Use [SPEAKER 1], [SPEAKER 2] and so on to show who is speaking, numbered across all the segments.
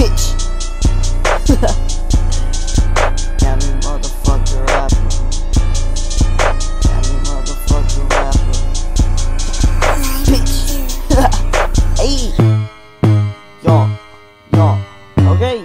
[SPEAKER 1] bitch. Got me motherfucker rapper. Got me motherfucker rapper. Bitch. hey. Yo, yo, okay.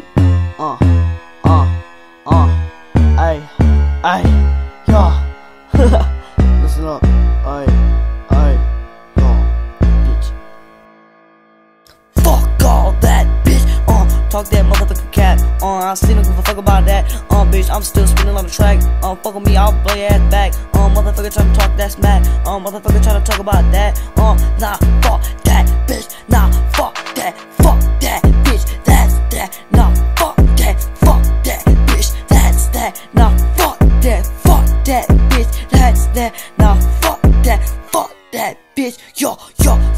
[SPEAKER 1] Talk that motherfucker cat. Uh, I still don't give a fuck about that. Uh, bitch, I'm still spinning on the track. Uh, fuck with me, I'll blow your ass back. Uh, motherfucker tryna talk that smack. Uh, motherfucker tryna talk about that. Uh, nah, fuck that, bitch. Nah, fuck that, fuck that, bitch. That's that. Nah, fuck that, fuck that, bitch. That's that. Nah, fuck that, fuck that, bitch. That's that. Nah, fuck that, fuck that, bitch. Yo, yo.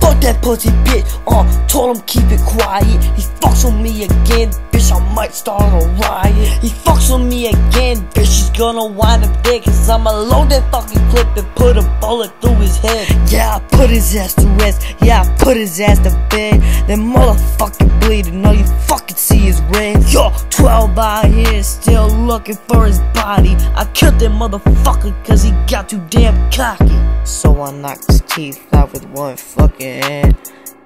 [SPEAKER 1] Fuck that pussy bitch. Uh, told him keep it quiet. He fucks with me again, bitch. I might start a riot. He fucks with me again, bitch. He's gonna wind up dead. Cause I'ma load that fucking clip and put a bullet through his head. Yeah, I put his ass to rest. Yeah, I put his ass to bed. That motherfucking bleeding. All you fucking see is red. Yo, 12 out here still looking for his body. I killed that motherfucker cause he got too damn cocky. So I knocked his teeth out with one fucking hand.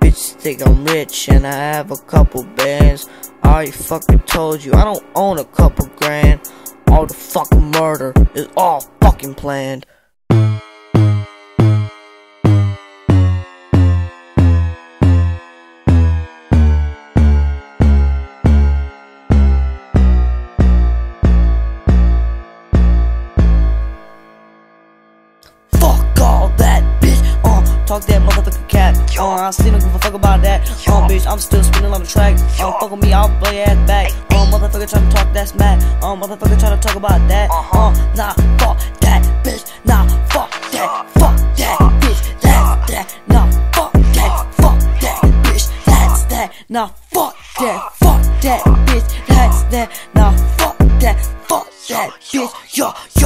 [SPEAKER 1] Bitches think I'm rich and I have a couple bands. I already fucking told you I don't own a couple grand. All the fucking murder is all fucking planned. Talk that motherfucker cat. Uh, I still don't give a fuck about that. Uh, bitch, I'm still spinning on the track. Uh, fuck with me, I'll blow your ass back. Uh, motherfucker tryna talk that smack. Uh, motherfucker tryna talk about that. Uh, nah, fuck that, bitch. Nah, fuck that, fuck that, bitch. That's that. Nah, fuck that, fuck that, bitch. That's that. Nah, fuck that, fuck that, bitch. That's that. Nah, fuck that, fuck that, bitch. Yo, yo.